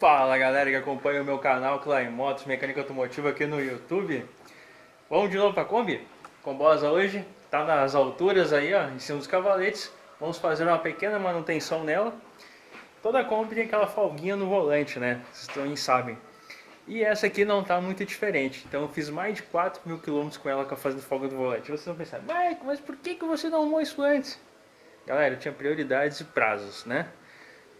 Fala galera que acompanha o meu canal Klein Motos Mecânica Automotiva aqui no YouTube. Vamos de novo para a Kombi? Combosa hoje, tá nas alturas aí ó, em cima dos cavaletes. Vamos fazer uma pequena manutenção nela. Toda Kombi tem aquela folguinha no volante né, vocês também sabem. E essa aqui não tá muito diferente. Então eu fiz mais de 4 mil quilômetros com ela com a fazendo folga do volante. Vocês vão pensar, mas por que, que você não arrumou isso antes? Galera, eu tinha prioridades e prazos né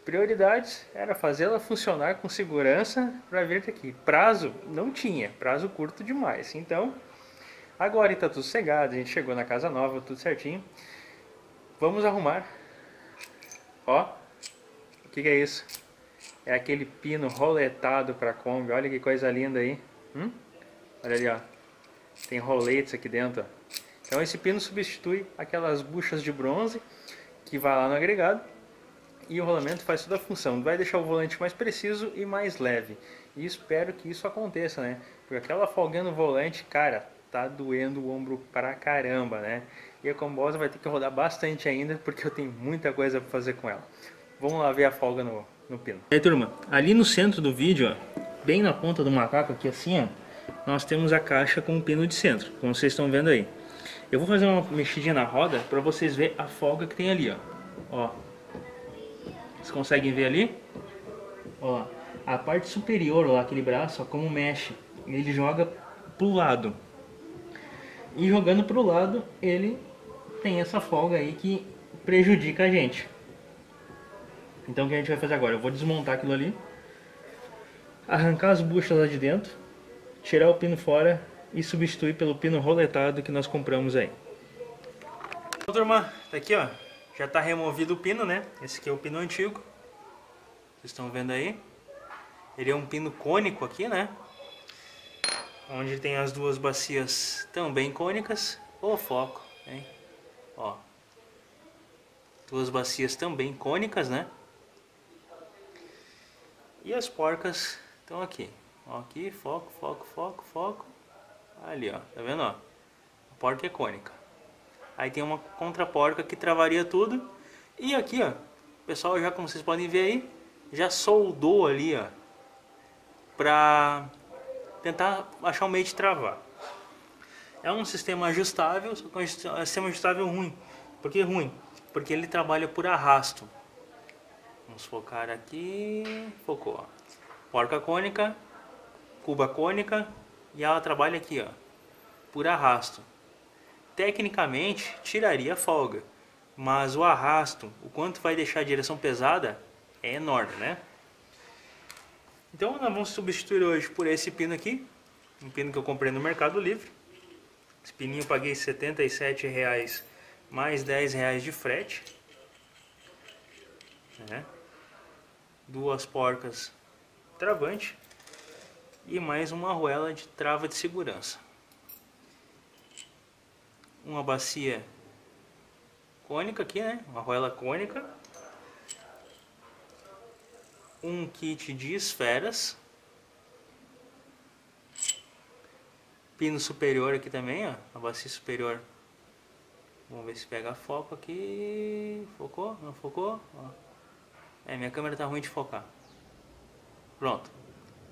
Prioridades era fazê-la funcionar com segurança para vir aqui. Prazo não tinha, prazo curto demais. Então, agora está tudo cegado, a gente chegou na casa nova, tudo certinho. Vamos arrumar. Ó, o que, que é isso? É aquele pino roletado para Kombi. Olha que coisa linda aí. Hum? Olha ali, ó. Tem roletes aqui dentro. Então esse pino substitui aquelas buchas de bronze que vai lá no agregado e o rolamento faz toda a função. Vai deixar o volante mais preciso e mais leve. E espero que isso aconteça, né? Porque aquela folga no volante, cara, tá doendo o ombro pra caramba, né? E a combosa vai ter que rodar bastante ainda, porque eu tenho muita coisa para fazer com ela. Vamos lá ver a folga no, no pino. E aí, turma, ali no centro do vídeo, ó, bem na ponta do macaco aqui assim, ó, nós temos a caixa com o pino de centro, como vocês estão vendo aí. Eu vou fazer uma mexidinha na roda para vocês verem a folga que tem ali, ó. Ó, vocês conseguem ver ali? Ó, a parte superior lá, aquele braço, ó, como mexe. Ele joga pro lado. E jogando pro lado, ele tem essa folga aí que prejudica a gente. Então o que a gente vai fazer agora? Eu vou desmontar aquilo ali. Arrancar as buchas lá de dentro. Tirar o pino fora e substituir pelo pino roletado que nós compramos aí. Então, turma, tá aqui ó, já está removido o pino, né? Esse aqui é o pino antigo. Vocês estão vendo aí? Ele é um pino cônico aqui, né? Onde tem as duas bacias também cônicas. O foco, hein? Ó. Duas bacias também cônicas, né? E as porcas estão aqui. Ó, aqui, foco, foco, foco, foco. Ali, ó. Tá vendo, ó? A porca é cônica. Aí tem uma contraporca que travaria tudo. E aqui, ó, o pessoal já, como vocês podem ver aí, já soldou ali, ó, pra tentar achar um meio de travar. É um sistema ajustável, só que é um sistema ajustável ruim. Por que ruim? Porque ele trabalha por arrasto. Vamos focar aqui, focou, ó. Porca cônica, cuba cônica, e ela trabalha aqui, ó, por arrasto tecnicamente tiraria a folga, mas o arrasto, o quanto vai deixar a direção pesada, é enorme, né? Então nós vamos substituir hoje por esse pino aqui, um pino que eu comprei no Mercado Livre. Esse pininho eu paguei R$ reais mais R$ reais de frete. Né? Duas porcas travante e mais uma arruela de trava de segurança uma bacia cônica aqui, né? Uma arruela cônica. Um kit de esferas. Pino superior aqui também, ó. A bacia superior. Vamos ver se pega foco aqui. Focou? Não focou? Ó. É, minha câmera tá ruim de focar. Pronto.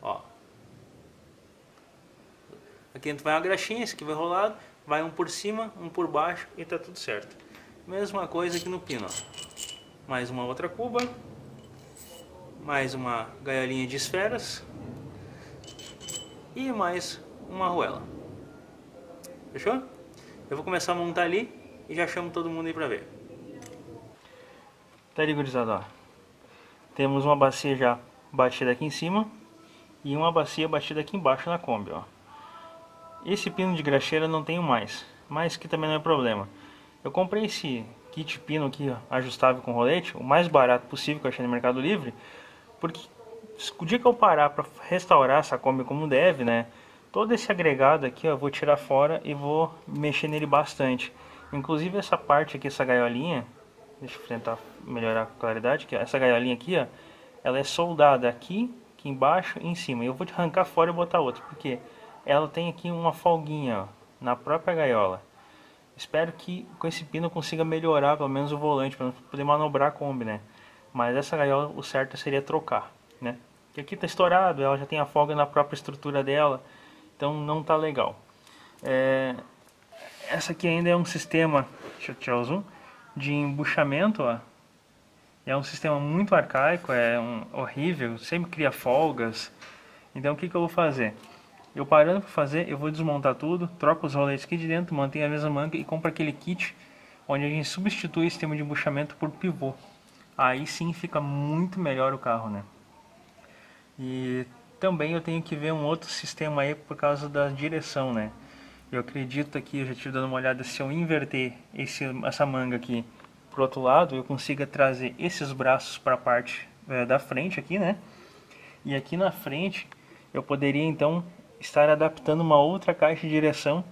Ó. Aqui dentro vai uma graxinha, esse aqui vai rolado vai um por cima, um por baixo e tá tudo certo. Mesma coisa aqui no pino, ó. Mais uma outra cuba, mais uma gaiolinha de esferas e mais uma arruela. Fechou? Eu vou começar a montar ali e já chamo todo mundo aí pra ver. Tá ali, gurizada, ó. Temos uma bacia já batida aqui em cima e uma bacia batida aqui embaixo na Kombi, ó. Esse pino de graxeira não tenho mais, mas que também não é problema. Eu comprei esse kit pino aqui, ajustável com rolete, o mais barato possível que eu achei no Mercado Livre, porque o dia que eu parar para restaurar essa Kombi como deve, né, todo esse agregado aqui, ó, eu vou tirar fora e vou mexer nele bastante. Inclusive essa parte aqui, essa gaiolinha, deixa eu tentar melhorar a claridade, que essa gaiolinha aqui, ó, ela é soldada aqui, aqui embaixo e em cima. Eu vou arrancar fora e botar outra, porque ela tem aqui uma folguinha ó, na própria gaiola. Espero que com esse pino consiga melhorar pelo menos o volante para poder manobrar a Kombi, né? Mas essa gaiola o certo seria trocar, né? que aqui está estourado, ela já tem a folga na própria estrutura dela, então não tá legal. É, essa aqui ainda é um sistema, deixa eu tirar o zoom, de embuchamento, ó. É um sistema muito arcaico, é um, horrível, sempre cria folgas. Então o que, que eu vou fazer? Eu parando para fazer, eu vou desmontar tudo, troco os roletes aqui de dentro, mantenho a mesma manga e compro aquele kit onde a gente substitui o sistema de embuchamento por pivô. Aí sim fica muito melhor o carro, né? E também eu tenho que ver um outro sistema aí por causa da direção, né? Eu acredito aqui, eu já estive dando uma olhada, se eu inverter esse, essa manga aqui pro outro lado, eu consiga trazer esses braços para a parte é, da frente aqui, né? E aqui na frente eu poderia então estar adaptando uma outra caixa de direção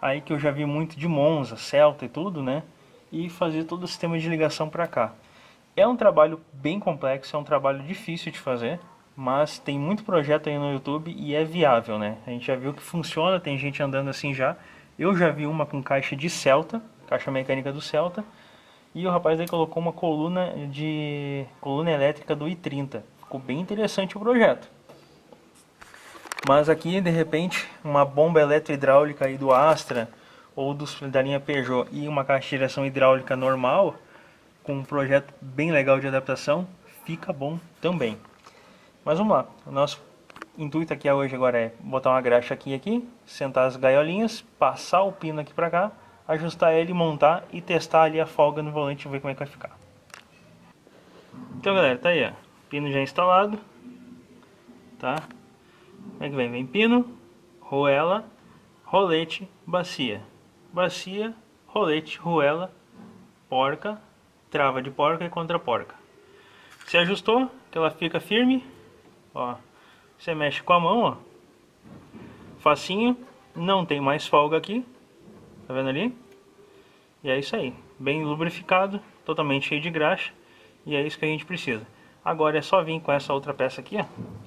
aí que eu já vi muito de Monza, Celta e tudo, né? E fazer todo o sistema de ligação para cá. É um trabalho bem complexo, é um trabalho difícil de fazer, mas tem muito projeto aí no YouTube e é viável, né? A gente já viu que funciona, tem gente andando assim já. Eu já vi uma com caixa de Celta, caixa mecânica do Celta, e o rapaz aí colocou uma coluna de coluna elétrica do i30. Ficou bem interessante o projeto. Mas aqui, de repente, uma bomba eletrohidráulica aí do Astra ou dos, da linha Peugeot e uma caixa de direção hidráulica normal, com um projeto bem legal de adaptação, fica bom também. Mas vamos lá, o nosso intuito aqui hoje agora é botar uma graxa aqui aqui, sentar as gaiolinhas, passar o pino aqui para cá, ajustar ele, montar e testar ali a folga no volante e ver como é que vai ficar. Então galera, tá aí ó, pino já instalado, tá? Como é que vem? Vem pino, roela, rolete, bacia. Bacia, rolete, roela, porca, trava de porca e contra porca. Se ajustou, que ela fica firme, ó. Você mexe com a mão, ó. Facinho, não tem mais folga aqui. Tá vendo ali? E é isso aí. Bem lubrificado, totalmente cheio de graxa. E é isso que a gente precisa. Agora é só vir com essa outra peça aqui, ó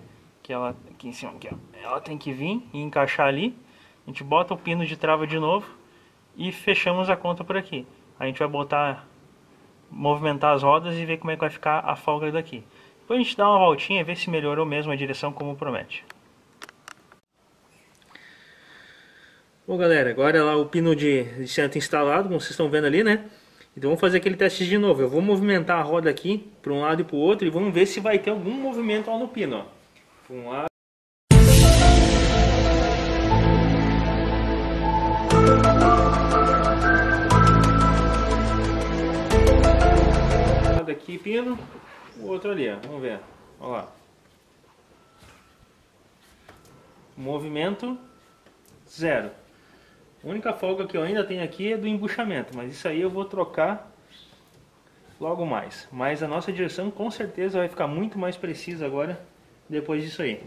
que ela aqui em cima, aqui, ó, ela tem que vir e encaixar ali. A gente bota o pino de trava de novo e fechamos a conta por aqui. A gente vai botar, movimentar as rodas e ver como é que vai ficar a folga daqui. Depois a gente dá uma voltinha e ver se melhorou mesmo a direção como promete. Bom galera, agora lá o pino de, de centro instalado, como vocês estão vendo ali, né? Então vamos fazer aquele teste de novo. Eu vou movimentar a roda aqui para um lado e para o outro e vamos ver se vai ter algum movimento lá no pino. Ó um lado. aqui pino, o outro ali, ó. vamos ver, olha lá. Movimento zero. A única folga que eu ainda tenho aqui é do embuchamento, mas isso aí eu vou trocar logo mais. Mas a nossa direção com certeza vai ficar muito mais precisa agora depois disso aí.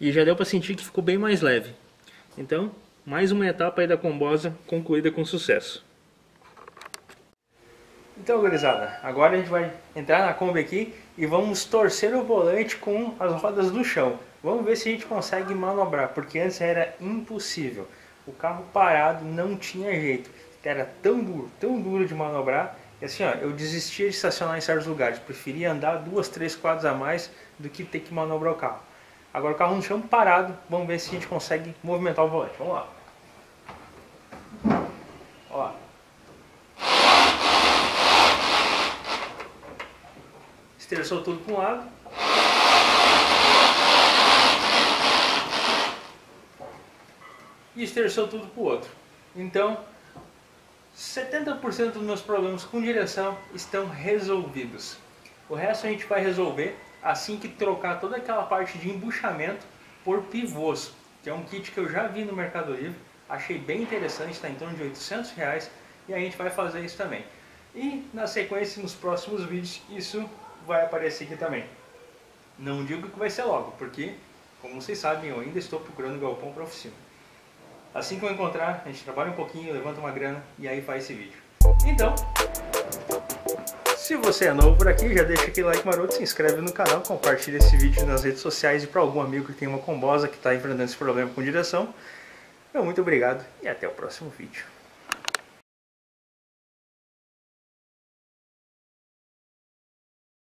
E já deu para sentir que ficou bem mais leve. Então, mais uma etapa aí da combosa concluída com sucesso. Então, gurizada, agora a gente vai entrar na Kombi aqui e vamos torcer o volante com as rodas do chão. Vamos ver se a gente consegue manobrar, porque antes era impossível. O carro parado não tinha jeito. Era tão duro, tão duro de manobrar, que assim, ó, eu desistia de estacionar em certos lugares. Preferia andar duas, três quadras a mais do que ter que manobrar o carro. Agora o carro no chão parado, vamos ver se a gente consegue movimentar o volante. Vamos lá. Ó. Esterçou tudo para um lado. E esterçou tudo para o outro. Então, 70% dos meus problemas com direção estão resolvidos. O resto a gente vai resolver assim que trocar toda aquela parte de embuchamento por pivôs, que é um kit que eu já vi no Mercado Livre, achei bem interessante, está em torno de 800 reais e a gente vai fazer isso também. E na sequência, nos próximos vídeos, isso vai aparecer aqui também. Não digo que vai ser logo, porque, como vocês sabem, eu ainda estou procurando galpão para oficina. Assim que eu encontrar, a gente trabalha um pouquinho, levanta uma grana e aí faz esse vídeo. Então, se você é novo por aqui, já deixa aquele like maroto, se inscreve no canal, compartilha esse vídeo nas redes sociais e para algum amigo que tem uma combosa que está enfrentando esse problema com direção. Então, muito obrigado e até o próximo vídeo.